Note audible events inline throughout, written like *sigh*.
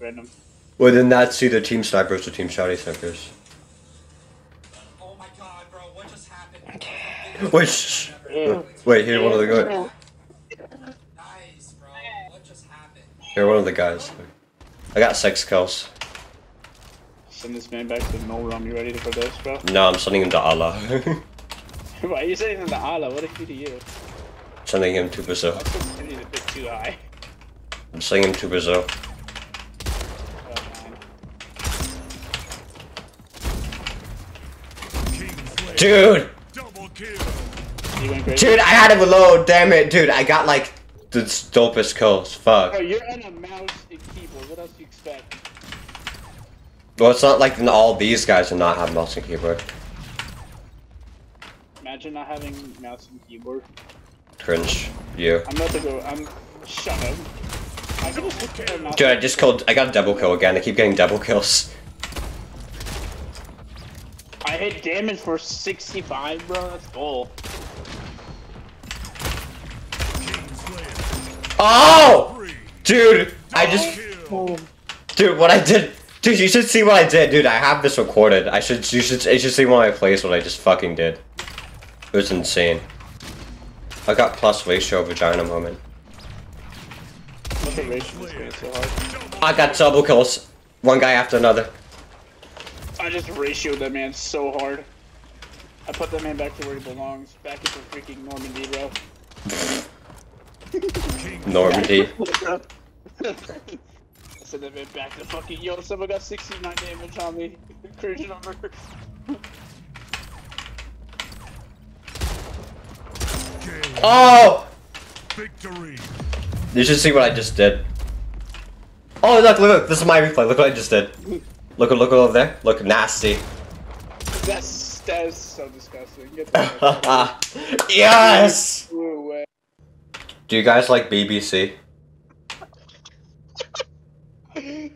random. Well, then that's either team snipers or team shouty snipers. Oh my god, bro, what just happened? *laughs* Wait, shh. Wait, here one of the guys. Nice, bro. What just happened? Here one of the guys. I got six kills. Send this man back to the null room. You ready for this, bro? *laughs* No, I'm sending him to Allah. *laughs* Why are you saying to Allah? What did he do to you? sending him to Brazil. I think he's a bit too high. I'm sending him to Brazil. Oh, man. Dude! Double kill. He went crazy. Dude, I had to reload, damn it, dude. I got like the dopest kills. Fuck. Bro, you're on a mouse and keyboard. What else do you expect? Well, it's not like all these guys do not have mouse and keyboard. Imagine not having mouse and keyboard. Cringe. You. I'm about to go. I'm. Shut up. I can just look at my mouse. Dude, I just killed. I got a double kill again. I keep getting double kills. Hit damage for 65, bro. That's goal. Oh! Dude, I just. Dude, what I did. Dude, you should see what I did. Dude, I have this recorded. I should. You should. You should see one I plays. What I just fucking did. It was insane. I got plus ratio vagina moment. Look at Rachel is going so hard. I got double kills. One guy after another. I just ratioed that man so hard. I put that man back to where he belongs. Back into freaking Normandy, bro. *laughs* Normandy. *laughs* I sent that man back to fucking yo. Someone got 69 damage on me. *laughs* Cringe number. Oh! Victory. You should see what I just did. Oh, look, look, look. This is my replay. Look what I just did. Look, look over there. Look, nasty. That's that is so disgusting. Get the fuck out *laughs* yes! of here. away. Do you guys like BBC? *laughs*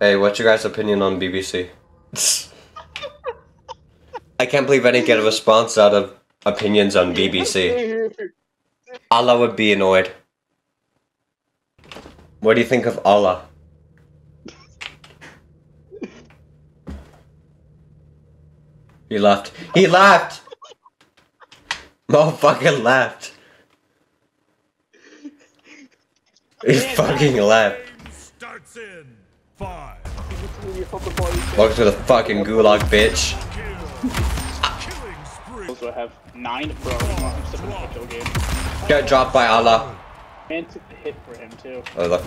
Hey, what's your guys' opinion on BBC? *laughs* I can't believe I didn't get a response out of opinions on BBC. Allah would be annoyed. What do you think of Allah? He left. He left! Motherfucker left. He fucking left. Game starts in five. Welcome to the fucking gulag, bitch. Kill. Killing spree. Also have nine, bro. I'm still in the kill game. Get dropped by Allah. And took the hit for him too. Oh, look.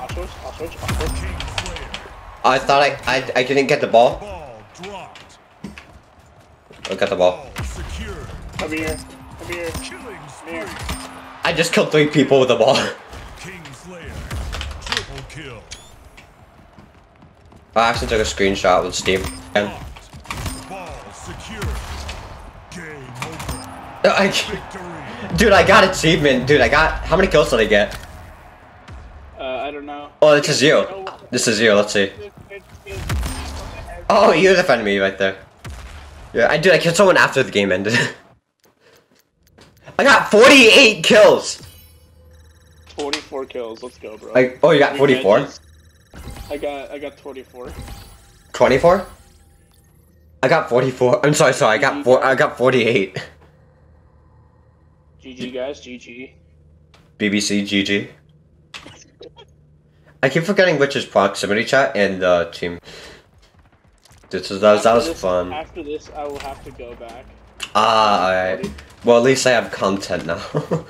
I'll switch. I'll switch. I'll switch. I thought I, I I didn't get the ball. Ball at the ball. Ball. Come here. Come here. Killing Here. I just killed three people with the ball. Kingslayer. Triple. I actually took a screenshot with Steam. And Locked. Ball secured. Game over. I, dude, I got achievement. Dude, I got how many kills did I get? Uh, I don't know. Oh, this is you. This is you. Let's see. Oh, you defended me right there. Yeah, I did. I killed someone after the game ended. *laughs* I got 48 kills. 44 kills. Let's go, bro. Like, oh, you got 44? I got I got 24. 24? I got 44. I'm sorry, sorry. I got four. I got 48. GG guys, GG. BBC GG. I keep forgetting which is proximity chat and uh, team. This was that was, that was this- fun. After this, I will have to go back. Ah, alright. Well, at least I have content now. *laughs*